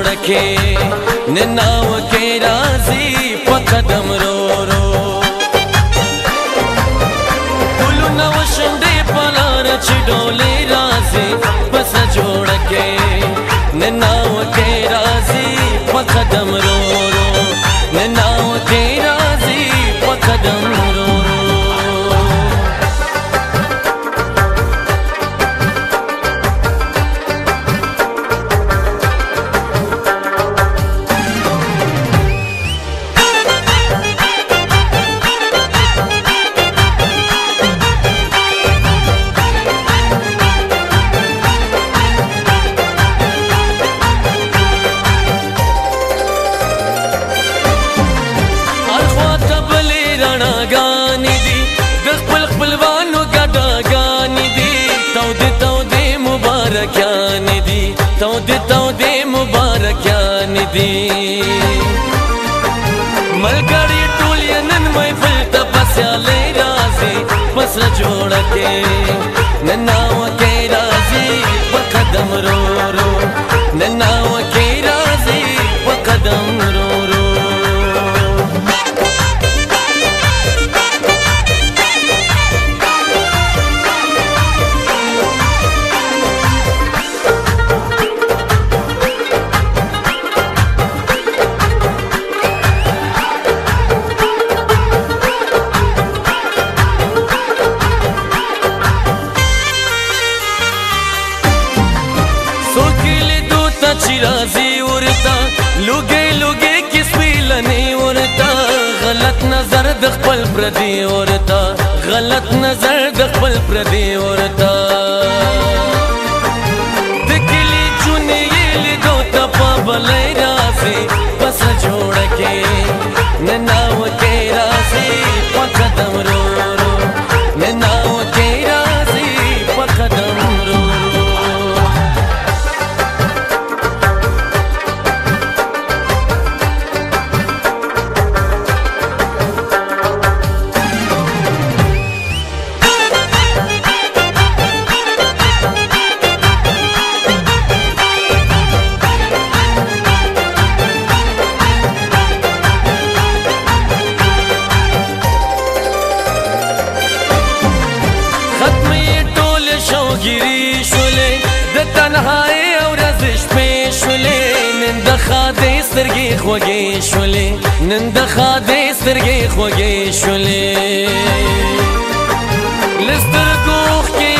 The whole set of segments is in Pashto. وړکه نناو کې راځي په قدم رو رو ګلو نو شندې په لار چې ډولې راځي پس جوړکه نناو کې راځي په قدم رو توده توده مبارکیان دي ملګری ټول یې نن محفل ته پسیالې راځي پس جوړ کې ګلونه چې راځي ورته لوګي لوګي کې سپیلنې ورته غلط نظر د خپل پردي ورته غلط نظر د خپل پردي ورته ګری شولې د تنهایی او رز شپې شولې نن د خاده سترګې خوږې شولې نن د خاده سترګې خوږې شولې لستر کوخ کې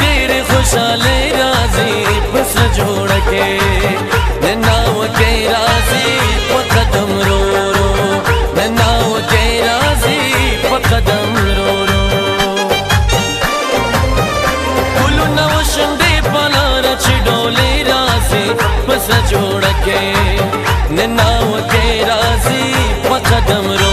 ډېر خوشاله راځي پس جوړ کې damro